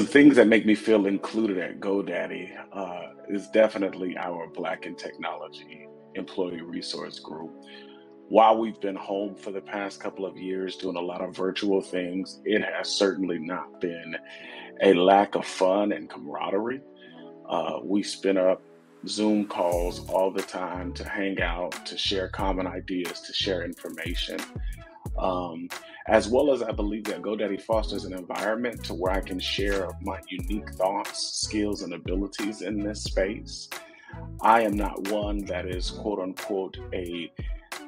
some things that make me feel included at GoDaddy uh, is definitely our Black in Technology Employee Resource Group. While we've been home for the past couple of years doing a lot of virtual things, it has certainly not been a lack of fun and camaraderie. Uh, we spin up Zoom calls all the time to hang out, to share common ideas, to share information. Um, as well as I believe that GoDaddy fosters an environment to where I can share my unique thoughts, skills, and abilities in this space. I am not one that is quote unquote a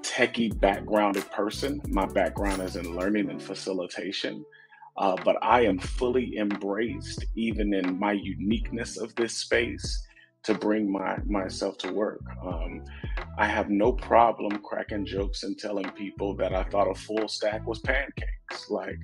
techie backgrounded person. My background is in learning and facilitation. Uh, but I am fully embraced, even in my uniqueness of this space, to bring my myself to work. Um, I have no problem cracking jokes and telling people that I thought a full stack was pancakes. Like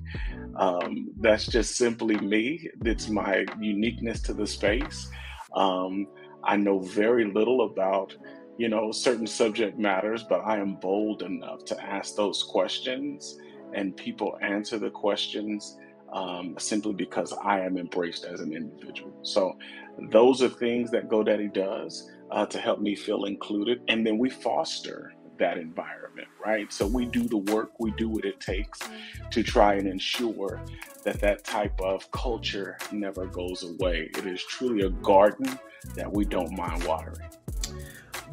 um, that's just simply me. It's my uniqueness to the space. Um, I know very little about you know certain subject matters, but I am bold enough to ask those questions, and people answer the questions um, simply because I am embraced as an individual. So those are things that GoDaddy does uh, to help me feel included. And then we foster that environment, right? So we do the work, we do what it takes to try and ensure that that type of culture never goes away. It is truly a garden that we don't mind watering.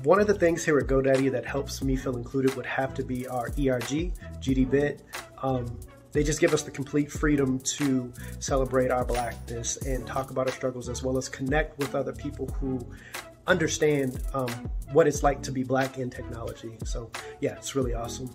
One of the things here at GoDaddy that helps me feel included would have to be our ERG, GDBit. Um, they just give us the complete freedom to celebrate our blackness and talk about our struggles as well as connect with other people who understand um, what it's like to be black in technology. So, yeah, it's really awesome.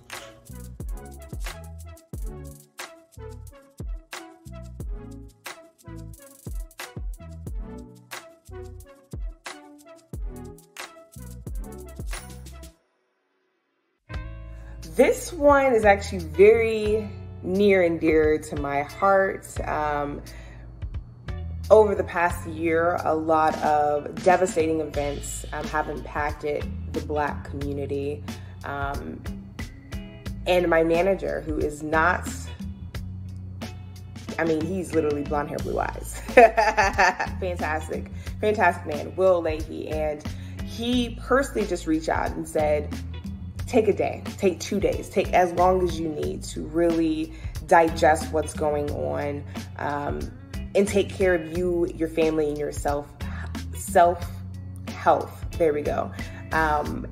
This one is actually very near and dear to my heart. Um, over the past year, a lot of devastating events um, have impacted the Black community. Um, and my manager, who is not, I mean, he's literally blonde hair, blue eyes. fantastic, fantastic man, Will Leahy. And he personally just reached out and said, take a day, take two days, take as long as you need to really digest what's going on um, and take care of you, your family, and yourself. Self health. There we go. Um,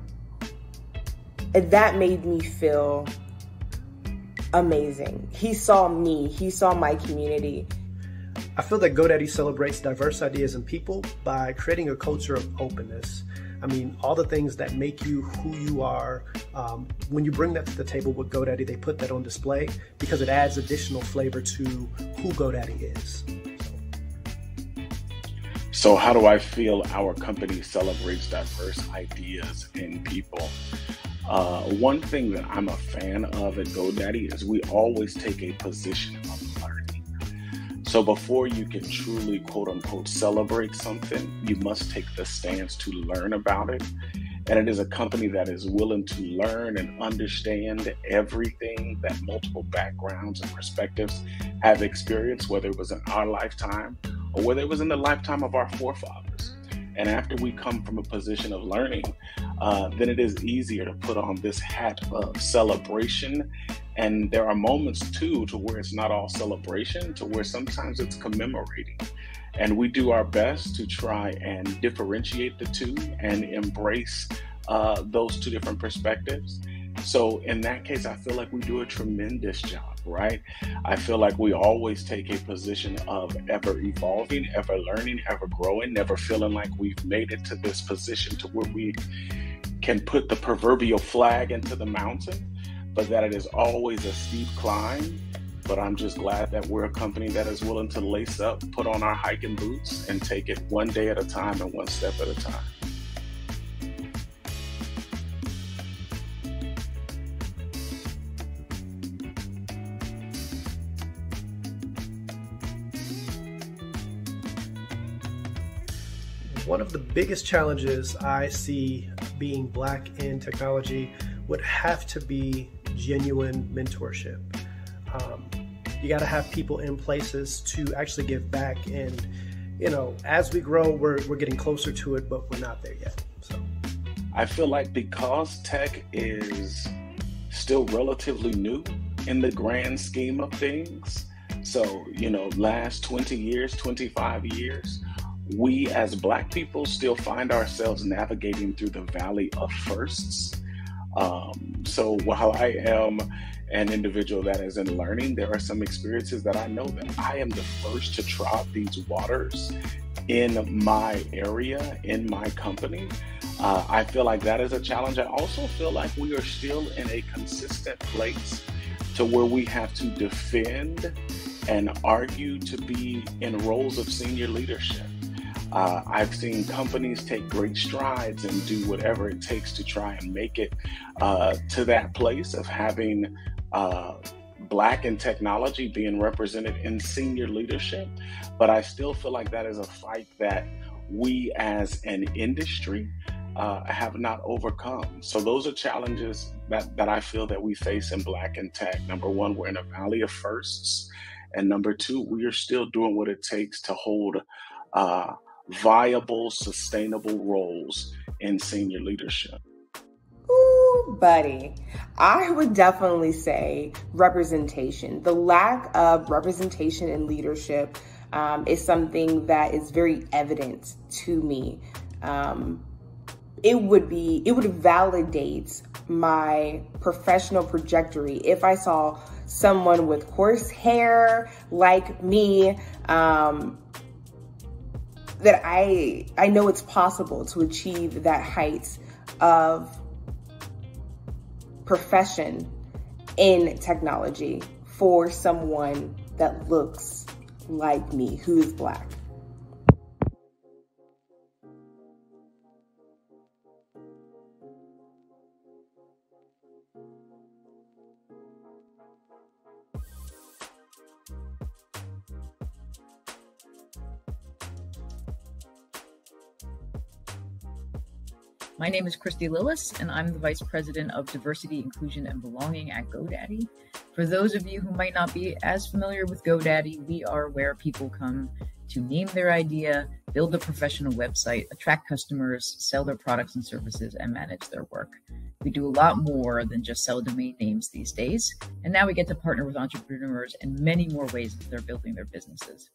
that made me feel amazing. He saw me, he saw my community. I feel that GoDaddy celebrates diverse ideas and people by creating a culture of openness. I mean, all the things that make you who you are, um, when you bring that to the table with GoDaddy, they put that on display because it adds additional flavor to who GoDaddy is. So, how do I feel our company celebrates diverse ideas and people? Uh, one thing that I'm a fan of at GoDaddy is we always take a position learning. So before you can truly quote unquote celebrate something, you must take the stance to learn about it. And it is a company that is willing to learn and understand everything that multiple backgrounds and perspectives have experienced, whether it was in our lifetime or whether it was in the lifetime of our forefathers. And after we come from a position of learning, uh, then it is easier to put on this hat of celebration. And there are moments too to where it's not all celebration, to where sometimes it's commemorating. And we do our best to try and differentiate the two and embrace uh, those two different perspectives. So in that case, I feel like we do a tremendous job, right? I feel like we always take a position of ever evolving, ever learning, ever growing, never feeling like we've made it to this position to where we can put the proverbial flag into the mountain, but that it is always a steep climb. But I'm just glad that we're a company that is willing to lace up, put on our hiking boots, and take it one day at a time and one step at a time. One of the biggest challenges I see being black in technology would have to be genuine mentorship. Um, you got to have people in places to actually give back. And, you know, as we grow, we're, we're getting closer to it, but we're not there yet. So I feel like because tech is still relatively new in the grand scheme of things, so, you know, last 20 years, 25 years, we as Black people still find ourselves navigating through the valley of firsts. Um, so while I am an individual that is in learning, there are some experiences that I know that I am the first to trot these waters in my area, in my company. Uh, I feel like that is a challenge. I also feel like we are still in a consistent place to where we have to defend and argue to be in roles of senior leadership. Uh, I've seen companies take great strides and do whatever it takes to try and make it uh, to that place of having uh, Black in technology being represented in senior leadership. But I still feel like that is a fight that we as an industry uh, have not overcome. So those are challenges that, that I feel that we face in Black in tech. Number one, we're in a valley of firsts. And number two, we are still doing what it takes to hold uh, viable, sustainable roles in senior leadership. Ooh, buddy. I would definitely say representation. The lack of representation in leadership um, is something that is very evident to me. Um, it would be, it would validate my professional trajectory if I saw someone with coarse hair like me um, that I I know it's possible to achieve that height of profession in technology for someone that looks like me who is black. My name is Kristy Lilas, and I'm the Vice President of Diversity, Inclusion, and Belonging at GoDaddy. For those of you who might not be as familiar with GoDaddy, we are where people come to name their idea, build a professional website, attract customers, sell their products and services, and manage their work. We do a lot more than just sell domain names these days, and now we get to partner with entrepreneurs in many more ways as they're building their businesses.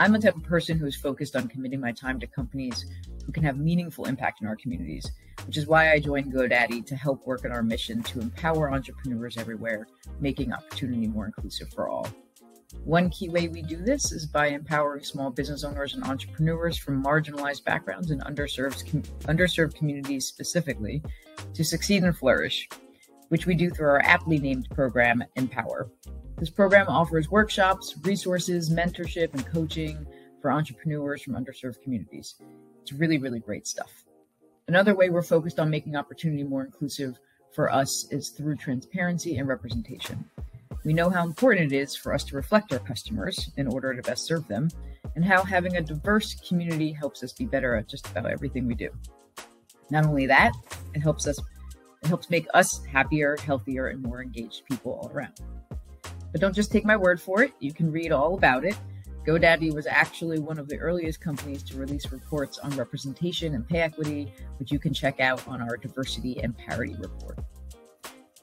I'm the type of person who is focused on committing my time to companies who can have meaningful impact in our communities, which is why I joined GoDaddy to help work on our mission to empower entrepreneurs everywhere, making opportunity more inclusive for all. One key way we do this is by empowering small business owners and entrepreneurs from marginalized backgrounds and underserved, com- underserved communities specifically to succeed and flourish, which we do through our aptly named program, Empower. This program offers workshops, resources, mentorship, and coaching for entrepreneurs from underserved communities. It's really, really great stuff. Another way we're focused on making opportunity more inclusive for us is through transparency and representation. We know how important it is for us to reflect our customers in order to best serve them, and how having a diverse community helps us be better at just about everything we do. Not only that, it helps us it helps make us happier, healthier, and more engaged people all around. But don't just take my word for it. You can read all about it. GoDaddy was actually one of the earliest companies to release reports on representation and pay equity, which you can check out on our diversity and parity report.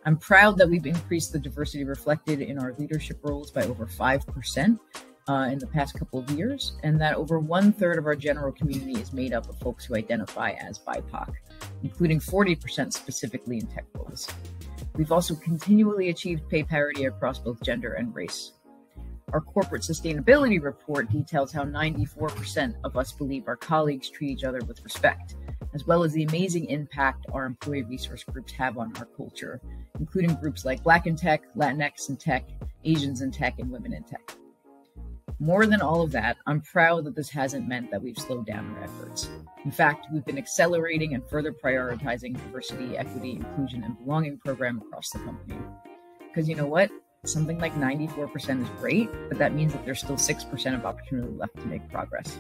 I'm proud that we've increased the diversity reflected in our leadership roles by over 5% uh, in the past couple of years, and that over one third of our general community is made up of folks who identify as BIPOC, including 40% specifically in tech roles. We've also continually achieved pay parity across both gender and race. Our corporate sustainability report details how 94% of us believe our colleagues treat each other with respect, as well as the amazing impact our employee resource groups have on our culture, including groups like Black in Tech, Latinx in Tech, Asians in Tech, and Women in Tech. More than all of that, I'm proud that this hasn't meant that we've slowed down our efforts. In fact, we've been accelerating and further prioritizing diversity, equity, inclusion, and belonging program across the company. Because you know what? Something like 94% is great, but that means that there's still 6% of opportunity left to make progress.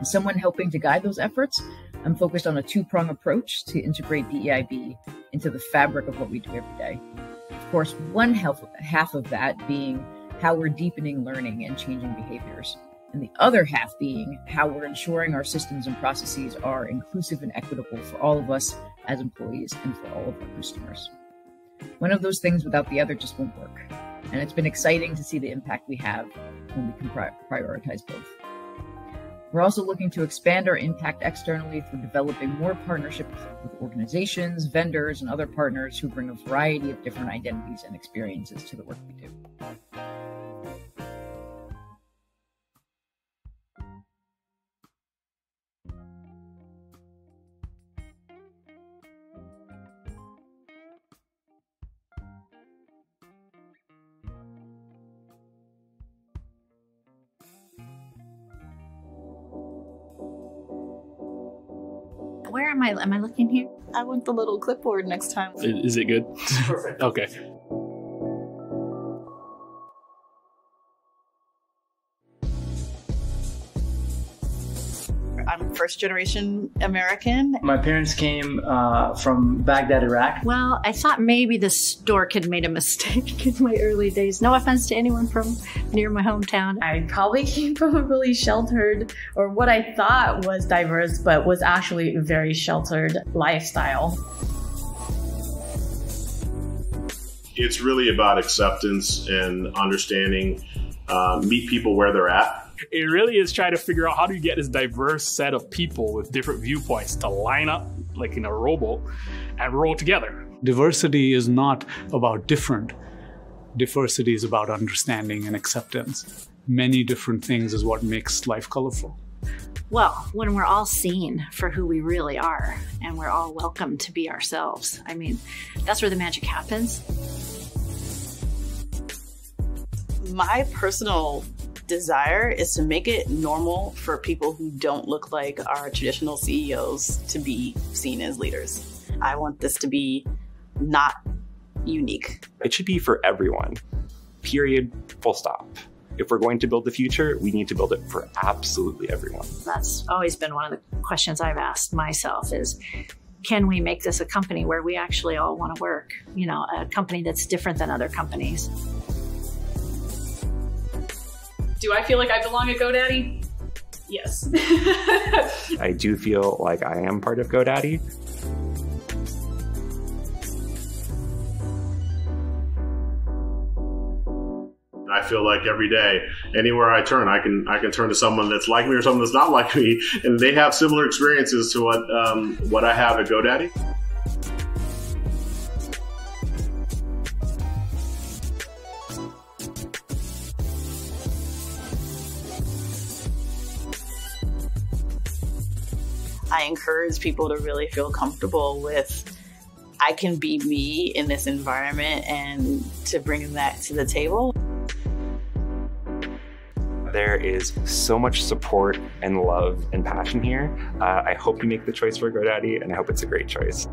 As someone helping to guide those efforts, I'm focused on a two prong approach to integrate DEIB into the fabric of what we do every day Of course, one half, half of that being how we're deepening learning and changing behaviors. And the other half being how we're ensuring our systems and processes are inclusive and equitable for all of us as employees and for all of our customers. One of those things without the other just won't work. And it's been exciting to see the impact we have when we can pri- prioritize both. We're also looking to expand our impact externally through developing more partnerships with organizations, vendors, and other partners who bring a variety of different identities and experiences to the work we do. Where am I? Am I looking here? I want the little clipboard next time. Is it good? Perfect. okay. I'm first generation American. My parents came uh, from Baghdad, Iraq. Well, I thought maybe the stork had made a mistake in my early days. No offense to anyone from near my hometown. I probably came from a really sheltered, or what I thought was diverse, but was actually a very sheltered lifestyle. It's really about acceptance and understanding, uh, meet people where they're at. It really is trying to figure out how do you get this diverse set of people with different viewpoints to line up like in a rowboat and roll together. Diversity is not about different. Diversity is about understanding and acceptance. Many different things is what makes life colorful. Well, when we're all seen for who we really are and we're all welcome to be ourselves. I mean, that's where the magic happens. My personal desire is to make it normal for people who don't look like our traditional CEOs to be seen as leaders. I want this to be not unique. It should be for everyone. Period. Full stop. If we're going to build the future, we need to build it for absolutely everyone. That's always been one of the questions I've asked myself is can we make this a company where we actually all want to work? You know, a company that's different than other companies. Do I feel like I belong at GoDaddy? Yes. I do feel like I am part of GoDaddy. I feel like every day, anywhere I turn, I can I can turn to someone that's like me or someone that's not like me, and they have similar experiences to what um, what I have at GoDaddy. I encourage people to really feel comfortable with I can be me in this environment and to bring that to the table. There is so much support and love and passion here. Uh, I hope you make the choice for GoDaddy, and I hope it's a great choice.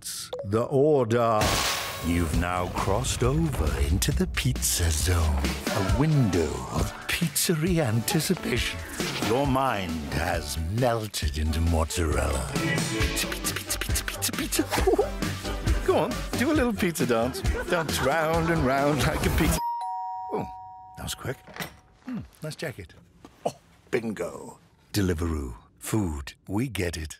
Presents The Order. You've now crossed over into the pizza zone, a window of pizzery anticipation. Your mind has melted into mozzarella. Pizza, pizza, pizza, pizza, pizza, pizza. Go on, do a little pizza dance. Dance round and round like a pizza. Oh, that was quick. Hmm, nice jacket. Oh, bingo. Deliveroo. Food, we get it.